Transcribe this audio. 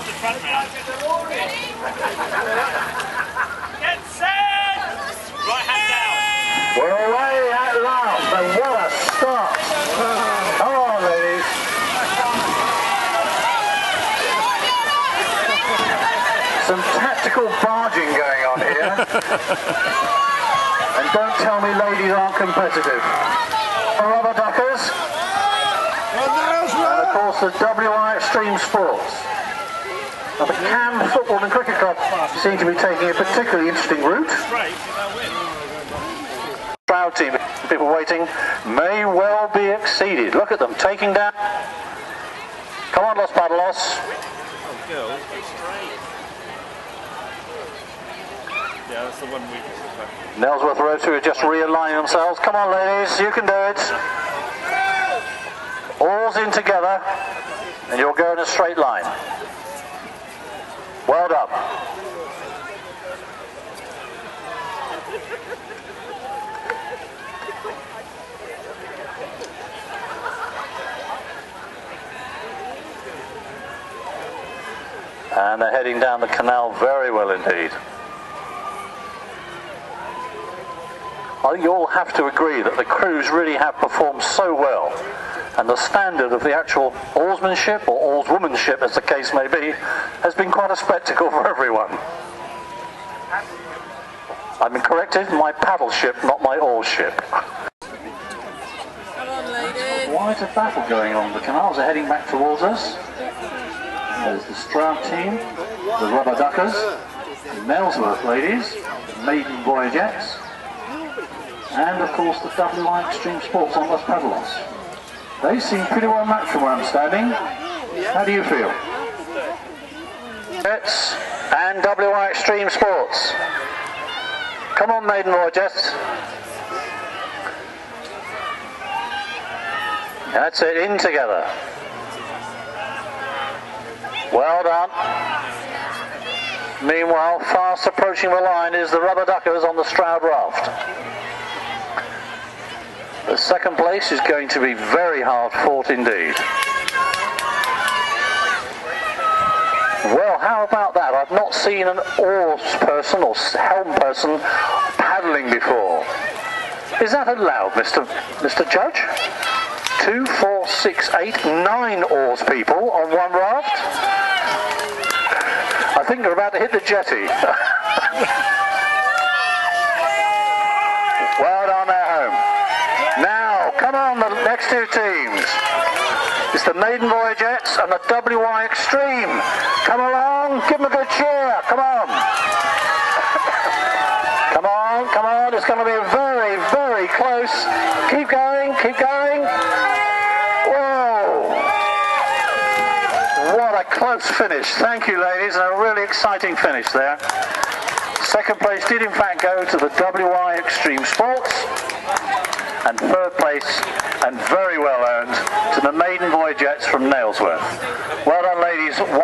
hold the front round. Get set! Right hand down. We're away at last, and what a start! Come on, ladies. Some tactical barging going on here. and don't tell me ladies aren't competitive. The rubber duckers, and of course the WI Extreme Sports. Now the Cam Football and Cricket Club seem to be taking a particularly interesting route. Break, they'll win. Proud team, people waiting, may well be exceeded. Look at them taking down. Come on, Los Padelos. Girls, go straight. Yeah, that's the one. Nailsworth Rotary are just realigning themselves. Come on, ladies, you can do it. All's in together, and you'll go in a straight line. Well done. And they're heading down the canal very well indeed. I think you all have to agree that the crews really have performed so well, and the standard of the actual oarsmanship or oarswomanship, as the case may be, has been quite a spectacle for everyone. I've been corrected, my paddle ship, not my oar ship. Come on, ladies. Quite a battle going on. The canals are heading back towards us. There's the Stroud team, the Rubber Duckers, the Nailsworth ladies, the Maiden Voyagettes, and of course the WI Extreme Sports on Los Padelos. They seem pretty well matched from where I'm standing. How do you feel? Jets and WI Extreme Sports. Come on, Maiden Voyagettes. That's it, in together. Well done. Meanwhile, fast approaching the line is the Rubber Duckers on the Stroud Raft. The second place is going to be very hard fought indeed. Well, how about that? I've not seen an oars person or helm person paddling before. Is that allowed, Mr. Mr. Judge? Two, four, six, eight, nine oars people on one raft. Think they're about to hit the jetty. well done at home. Now, come on, the next two teams. It's the Maiden Voyagettes and the WI Extreme. Come along, give them a good cheer. Come on. come on, come on. It's going to be very, very close. Keep going, keep going. Whoa. What a close finish. Thank you, ladies, and a really exciting finish there. Second place did in fact go to the WI Extreme Sports, and third place, and very well earned, to the Maiden Voyagettes from Nailsworth. Well done, ladies. One